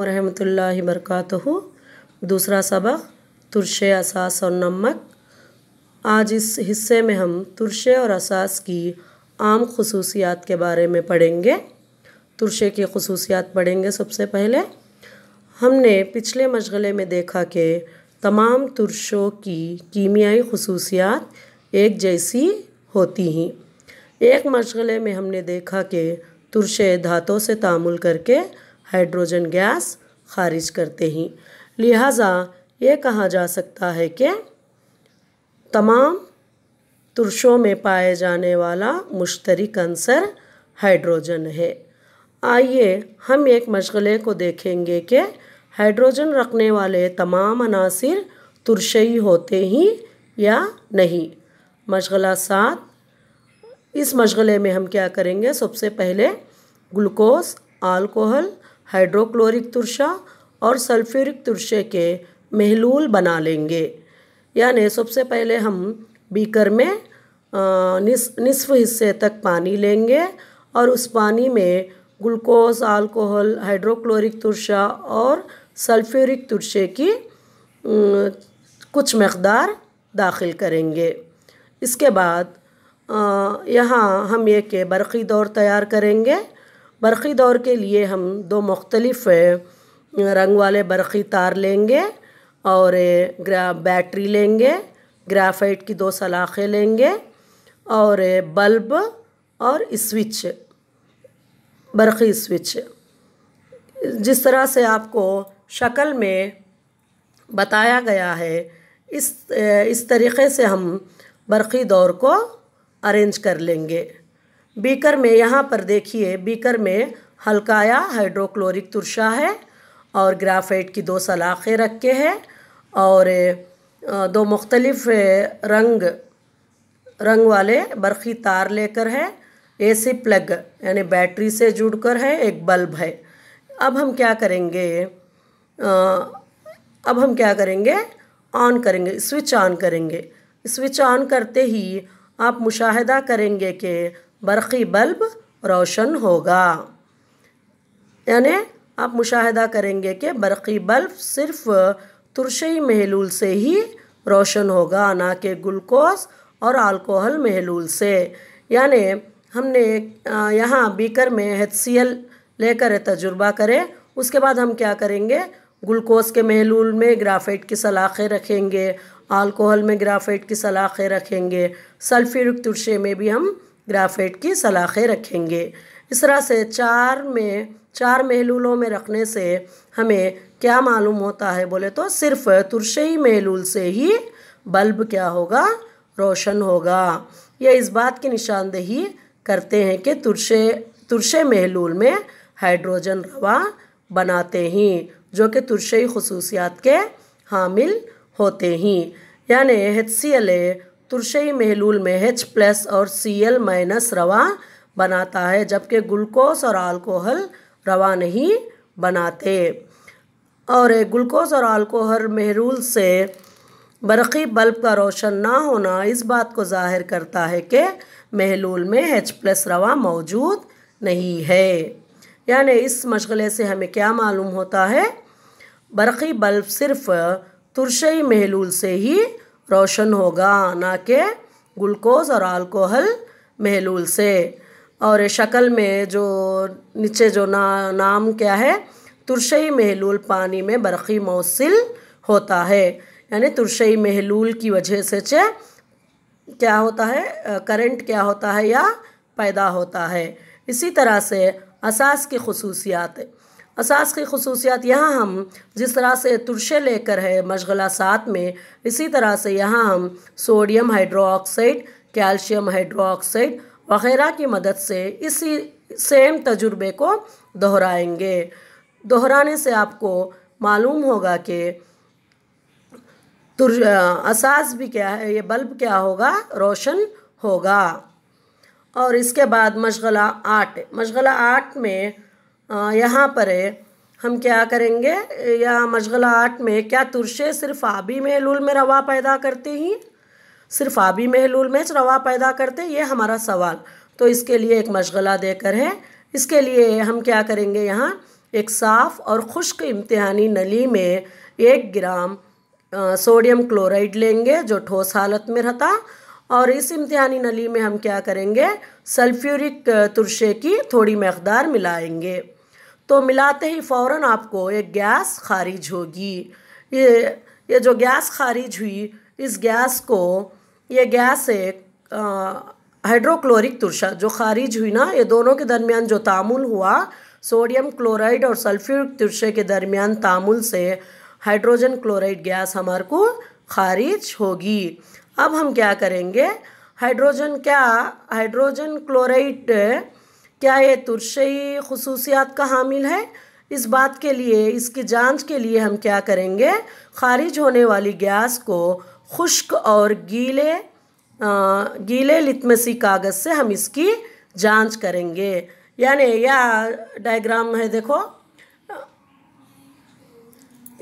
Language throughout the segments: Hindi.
वरहमतुल्लाहि वरकातुहु। दूसरा सबक तुरशे असास और नमक। आज इस हिस्से में हम तुरशे और असास की आम खसूसियात के बारे में पढ़ेंगे। तुरशे की खसूसियात पढ़ेंगे सबसे पहले। हमने पिछले मशगले में देखा कि तमाम तुरशों की कीमियाई खसूसियात एक जैसी होती हैं। एक मशगले में हमने देखा कि तुरशे धातों से तामुल करके हाइड्रोजन गैस खारिज करते हैं। लिहाजा ये कहा जा सकता है कि तमाम तुरशों में पाए जाने वाला मुश्तरक अंसर हाइड्रोजन है। आइए हम एक मशगले को देखेंगे कि हाइड्रोजन रखने वाले तमाम अनासर तुरशई होते ही या नहीं। मशगला सात, इस मशगले में हम क्या करेंगे? सबसे पहले ग्लूकोस अल्कोहल हाइड्रोक्लोरिक तुरशा और सल्फ्यूरिक तुरशे के महलूल बना लेंगे। यानी सबसे पहले हम बीकर में निस, निसफ हिस्से तक पानी लेंगे और उस पानी में ग्लूकोज, अल्कोहल हाइड्रोक्लोरिक तुरशा और सल्फ्यूरिक तुरशे की कुछ मकदार दाखिल करेंगे। इसके बाद यहाँ हम एक बरक़ी दौर तैयार करेंगे। बरक़ी दौर के लिए हम दो मुख्तलिफ़ रंग वाले बरक़ी तार लेंगे और ग्रा, बैटरी लेंगे, ग्राफाइट की दो सलाखें लेंगे और बल्ब और स्विच बरक़ी स्विच। जिस तरह से आपको शक्ल में बताया गया है, इस इस तरीक़े से हम बरक़ी दौर को अरेंज कर लेंगे। बीकर में यहाँ पर देखिए, बीकर में हल्काया हाइड्रोक्लोरिक तुरशा है और ग्राफाइट की दो सलाखें रखे हैं और दो मुख्तलिफ़ रंग रंग वाले बरक़ी तार लेकर है। एसी प्लग, यानी बैटरी से जुड़कर है, एक बल्ब है। अब हम क्या करेंगे अब हम क्या करेंगे, ऑन करेंगे, स्विच ऑन करेंगे। स्विच ऑन करते ही आप मुशाहिदा करेंगे कि बरक़ी बल्ब रोशन होगा। यानी आप मुशाहिदा करेंगे कि बरक़ी बल्ब सिर्फ़ तुरशई महलूल से ही रोशन होगा, ना कि ग्लूकोज और अल्कोहल महलूल से। यानि हमने यहाँ बीकर में एच सी एल लेकर तजुर्बा करें, उसके बाद हम क्या करेंगे? ग्लूकोज के महलूल में ग्राफाइट की सलाखें रखेंगे, अल्कोहल में ग्राफाइट की सलाखें रखेंगे, सल्फ्यूरिक तुरशे में भी हम ग्राफाइट की सलाखें रखेंगे। इस तरह से चार में, चार महलूलों में रखने से हमें क्या मालूम होता है? बोले तो सिर्फ़ तुरशई महलूल से ही बल्ब क्या होगा? रोशन होगा। यह इस बात की निशानदेही करते हैं कि तुरशे तुरशे महलूल में हाइड्रोजन रवा बनाते हैं, जो कि तुरशई खसूसियात के हामिल होते हैं। यानी एच सी एल तुरशई महलूल में एच प्लस और सी एल माइनस रवा बनाता है, जबकि ग्लूकोज और अल्कोहल रवा नहीं बनाते। और ग्लूकोज और अल्कोहल महलूल से बरक़ी बल्ब का रोशन ना होना इस बात को ज़ाहिर करता है कि महलूल में एच प्लस रवा मौजूद नहीं है। यानी इस मशगले से हमें क्या मालूम होता है? बरक़ी बल्ब सिर्फ़ तुरशई महलूल से ही रोशन होगा ना कि ग्लूकोज और अल्कोहल महलूल से। और शक्ल में जो नीचे जो ना, नाम क्या है? तुरशई महलूल पानी में बरक़ी मौसिल होता है। यानी तुरशई महलूल की वजह से चे क्या होता है? करंट क्या होता है या पैदा होता है? इसी तरह से असास की खसूसियात असास की खसूसियात यहाँ हम जिस तरह से तुरशे लेकर है मशगला सात में, इसी तरह से यहाँ हम सोडियम हाइड्रोक्साइड कैल्शियम हाइड्रोक्साइड वगैरह की मदद से इसी सेम तजुर्बे को दोहराएँगे। दोहराने से आपको मालूम होगा कि तुर असास भी क्या है, ये बल्ब क्या होगा, रोशन होगा। और इसके बाद मशगला आठ मशगला आठ में यहाँ पर हम क्या करेंगे? या मशगला आठ में क्या तुरशे सिर्फ़ आबी महलूल में रवा पैदा करते ही? सिर्फ़ आबी महलूल में रवा पैदा करते? ये हमारा सवाल। तो इसके लिए एक मशगला देकर है। इसके लिए हम क्या करेंगे यहाँ? एक साफ़ और खुश्क इम्तहानी नली में एक ग्राम सोडियम क्लोराइड लेंगे, जो ठोस हालत में रहता। और इस इम्तहानी नली में हम क्या करेंगे? सल्फ्यूरिक तुरशे की थोड़ी मकदार मिलाएँगे। तो मिलाते ही फ़ौर आपको एक गैस खारिज होगी। ये ये जो गैस खारिज हुई, इस गैस को, ये गैस एक हाइड्रोक्लोरिक तुरशा, जो खारिज हुई ना, ये दोनों के दरमियान जो तामुल हुआ सोडियम क्लोराइड और सल्फ्यूरिक तुरशे के दरमियान तामुल से हाइड्रोजन क्लोराइड गैस हमारे को खारिज होगी। अब हम क्या करेंगे? हाइड्रोजन क्या? हाइड्रोजन क्लोराइड क्या ये तुरशई खसूसियात का हामिल है? इस बात के लिए इसकी जाँच के लिए हम क्या करेंगे? खारिज होने वाली गैस को खुश्क और गीले आ, गीले लितमसी कागज़ से हम इसकी जाँच करेंगे। यानी यह डायग्राम है देखो।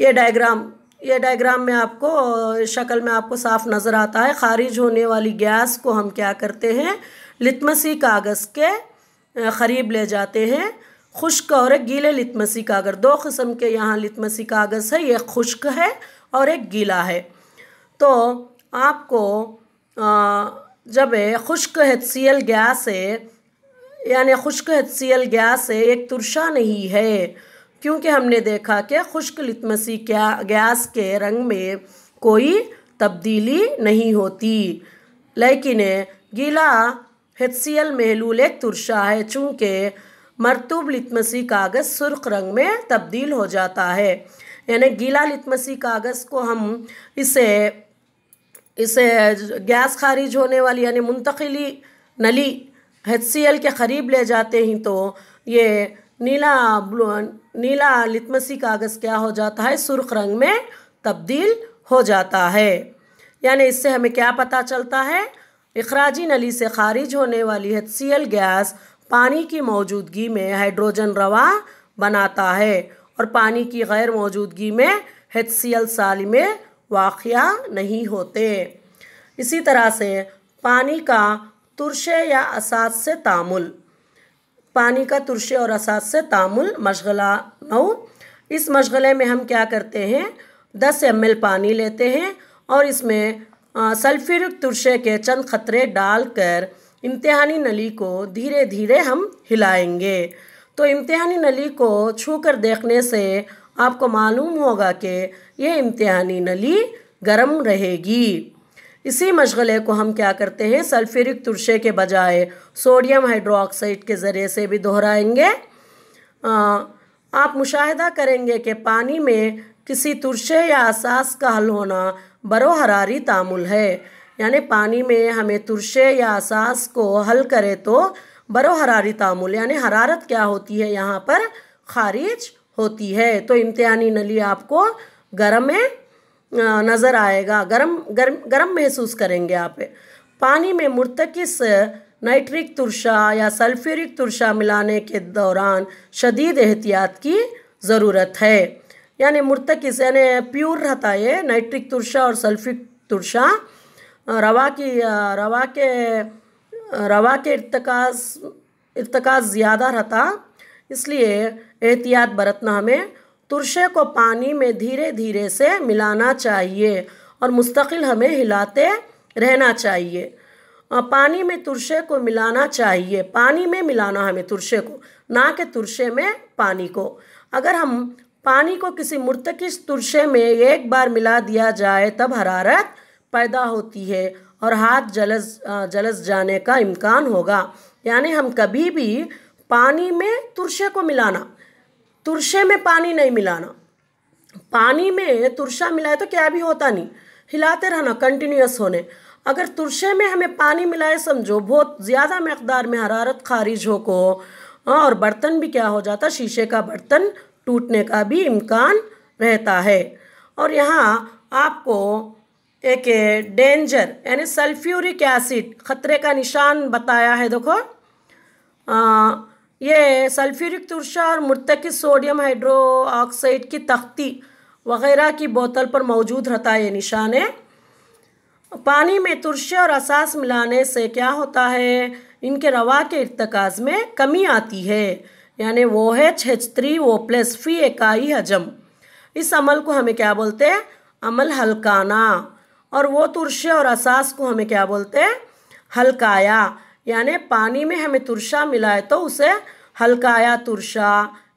ये डायग्राम ये डायग्राम में आपको शक्ल में आपको साफ़ नज़र आता है। खारिज होने वाली गैस को हम क्या करते हैं? लितमसी कागज़ के ख़रीब ले जाते हैं। खुश्क और एक गीले लितमसी कागज़। दो किस्म के यहाँ लितमसी कागज़ है। ये खुश्क है और एक गीला है। तो आपको जब खुश्क एच गैस है, यानी खुश्क एच गैस है, एक तुरशा नहीं है। क्योंकि हमने देखा कि खुश्क लितमसी क्या, गैस के रंग में कोई तब्दीली नहीं होती। लेकिन गीला एच सी एल महलूल एक तुरशा है चूँकि मरतूब लितमसी कागज़ सुर्ख रंग में तब्दील हो जाता है। यानी गीला लितमसी कागज़ को हम इसे इसे गैस खारिज होने वाली यानी मुंतकली नली एच के करीब ले जाते हैं तो ये नीला नीला लितमसी कागज़ क्या हो जाता है? सुर्ख रंग में तब्दील हो जाता है। यानी इससे हमें क्या पता चलता है? अखराजी नली से खारिज होने वाली एच गैस पानी की मौजूदगी में हाइड्रोजन रवा बनाता है और पानी की गैर मौजूदगी में एच सी एल सालिमे वाक़ नहीं होते। इसी तरह से पानी का तुरशे या असास से तामुल, पानी का तुरशे और असास से तामुल मशगला नौ। इस मशगले में हम क्या करते हैं? दस एम पानी लेते हैं और इसमें सल्फ्यूरिक तुरशे के चंद खतरे डालकर इम्तिहानी नली को धीरे धीरे हम हिलाएँगे। तो इम्तिहानी नली को छू कर देखने से आपको मालूम होगा कि यह इम्तिहानी नली गर्म रहेगी। इसी मशगले को हम क्या करते हैं? सल्फ्यूरिक तुरशे के बजाय सोडियम हाइड्रोक्साइड के ज़रिए से भी दोहराएँगे। आप मुशाहिदा करेंगे कि पानी में किसी तुरशे या असास का हल होना बरो हरारी तामुल है। यानी पानी में हमें तुरशे या असास को हल करे तो बरो हरारी तामुल, यानी हरारत क्या होती है? यहाँ पर खारिज होती है। तो इम्तिहानी नली आपको गर्म में नज़र आएगा। गर्म गर्म गर्म महसूस करेंगे आप। पानी में मुर्तकिस नाइट्रिक तुरशा या सल्फ्यूरिक तुरशा मिलाने के दौरान शदीद एहतियात की ज़रूरत है। यानी मुर्तकिस यानी प्योर रहता है नाइट्रिक तुरशा और सल्फिक तुरशा। रवा की रवा के रवा के इर्तकाज इर्तकाज ज़्यादा रहता, इसलिए एहतियात बरतना हमें। तुरशे को पानी में धीरे धीरे से मिलाना चाहिए और मुस्तकिल हमें हिलाते रहना चाहिए। पानी में तुरशे को मिलाना चाहिए, पानी में मिलाना हमें तुरशे को, ना कि तुरशे में पानी को। अगर हम पानी को किसी मुर्तकिस तुरशे में एक बार मिला दिया जाए, तब हरारत पैदा होती है और हाथ जलस जलस जाने का इम्कान होगा। यानी हम कभी भी पानी में तुरशे को मिलाना, तुरशे में पानी नहीं मिलाना। पानी में तुरशा मिलाए तो क्या भी होता नहीं, हिलाते रहना कंटिन्यूस होने। अगर तुरशे में हमें पानी मिलाए, समझो, बहुत ज़्यादा मकदार में हरारत खारिज हो को, और बर्तन भी क्या हो जाता, शीशे का बर्तन टूटने का भी इम्कान रहता है। और यहाँ आपको एक डेंजर यानी सल्फ्यूरिक एसिड ख़तरे का निशान बताया है, देखो। ये सल्फ्यूरिक तुरशा और मुर्तक सोडियम हाइड्रो ऑक्साइड की तख्ती वगैरह की बोतल पर मौजूद रहता है, ये निशान है। पानी में तुरशे और असास मिलाने से क्या होता है? इनके रवा के इर्तकाज में कमी आती है। यानी वो है छत्री, वो प्लस फ़ी इकाई हजम। इस अमल को हमें क्या बोलते हैं? अमल हल्काना। और वो तुरशे और असास को हमें क्या बोलते हैं? हल्काया। यानी पानी में हमें तुरशा मिलाए तो उसे हल्काया तुरशा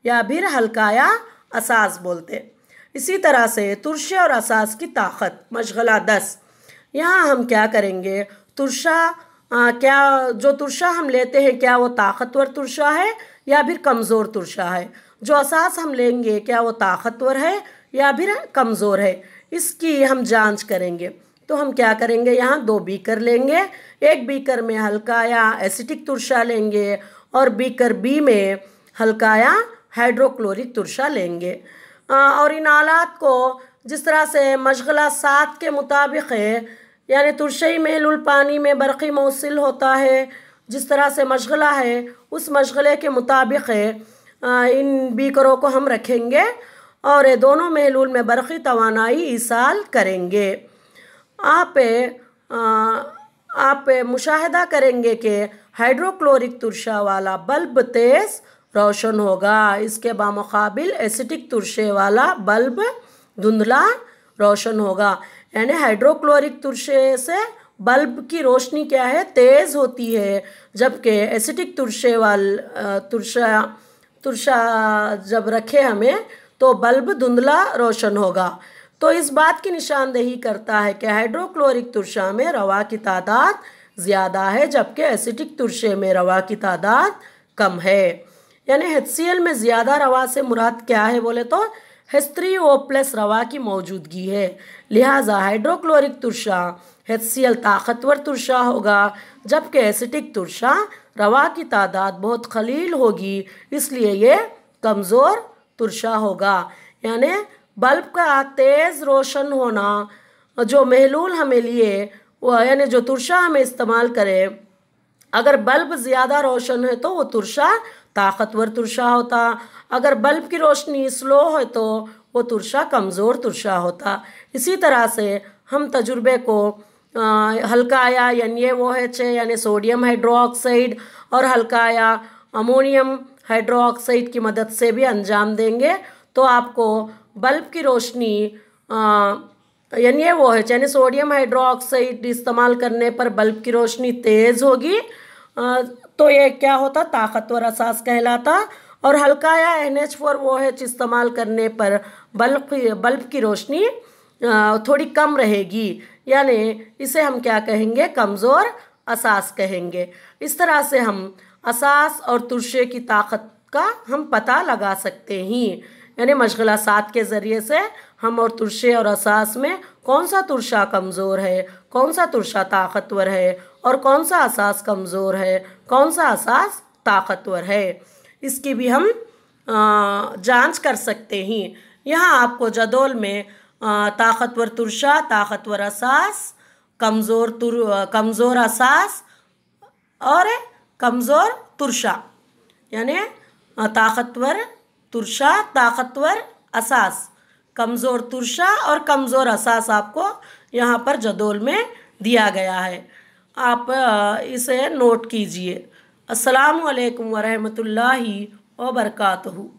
या फिर हल्काया असास बोलते इसी तरह से तुरशे और असास की ताकत, मशगला दस। यहाँ हम क्या करेंगे? तुरशा क्या, जो तुरशा हम लेते हैं, क्या वो ताकतवर तुरशा है? या फिर कमज़ोर तुरशा है। जो असास हम लेंगे, क्या वो ताकतवर है या फिर कमज़ोर है? इसकी हम जाँच करेंगे। तो हम क्या करेंगे यहाँ? दो बीकर लेंगे। एक बीकर में हल्का या एसिटिक तुरशा लेंगे और बीकर बी में हल्का या हाइड्रोक्लोरिक तुरशा लेंगे। और इन आलात को जिस तरह से मशगला सात के मुताबिक है, यानी तुरशई में लुल पानी में, बरक़ी मौसिल होता है जिस तरह से मशगला है, उस मशगले के मुताबिक इन बीकरों को हम रखेंगे और ये दोनों महलूल में बरक़ी तोानाई ईसाल करेंगे। आप आप मुशाहिदा करेंगे कि हाइड्रोक्लोरिक तुरशा वाला बल्ब तेज़ रोशन होगा। इसके बामुकाबिल एसिटिक तुरशे वाला बल्ब धुंधला रोशन होगा। यानी हाइड्रोक्लोरिक तुरशे से बल्ब की रोशनी क्या है? तेज़ होती है, जबकि एसिटिक तुरशे वाल तुरशा तुरशा जब रखे हमें तो बल्ब धुंधला रोशन होगा। तो इस बात की निशानदेही करता है कि हाइड्रोक्लोरिक तुरशा में रवा की तादाद ज़्यादा है, जबकि एसिटिक तुरशे में रवा की तादाद कम है। यानी एच में ज़्यादा रवा से मुराद क्या है बोले तो हेस्त्री ओ प्लस रवा की मौजूदगी है। लिहाजा हाइड्रोक्लोरिक तुरशा एच ताकतवर तुरशा होगा, जबकि एसिटिक तुरशा रवा की तादाद बहुत खलील होगी, इसलिए ये कमज़ोर तुरशा होगा। यानि बल्ब का तेज़ रोशन होना जो महलूल हमें लिए, वो यानी जो तुरशा हमें इस्तेमाल करें, अगर बल्ब ज़्यादा रोशन है तो वो तुरशा ताकतवर तुरशा होता। अगर बल्ब की रोशनी स्लो है तो वो तुरशा कमज़ोर तुरशा होता। इसी तरह से हम तजुर्बे को हल्काया यानी ये वो है यानी सोडियम हाइड्रोक्साइड और हल्का आया अमोनियम हाइड्रोक्साइड की मदद से भी अंजाम देंगे। तो आपको बल्ब की रोशनी यानी ये वो है यानी सोडियम हाइड्रोक्साइड इस्तेमाल करने पर बल्ब की रोशनी तेज़ होगी। तो ये क्या होता? ताकतवर असास कहलाता। और हल्का या एन एच फोर वो है इस्तेमाल करने पर बल्ब बल्ब की रोशनी थोड़ी कम रहेगी। यानी इसे हम क्या कहेंगे? कमज़ोर असास कहेंगे। इस तरह से हम असास और तुरशे की ताकत का हम पता लगा सकते हैं। यानी मशगला सात के ज़रिए से हम और तुरशे और असास में कौन सा तुरशा कमज़ोर है, कौन सा तुरशा ताकतवर है और कौन सा असास कमज़ोर है, कौन सा असास ताकतवर है? इसकी भी हम जाँच कर सकते हैं। यहाँ आपको जदोल में ताकतवर तुरशा, ताकतवर असास, कमज़ोर तुर, कमज़ोर असास, और कमज़ोर तुरशा, यानी ताकतवर तुरशा, ताकतवर असास, कमज़ोर तुरशा और कमज़ोर असास आपको यहाँ पर जदोल में दिया गया है। आप इसे नोट कीजिए। अस्सलाम वालेकुम वरहमतुल्लाहि व बरकातहू।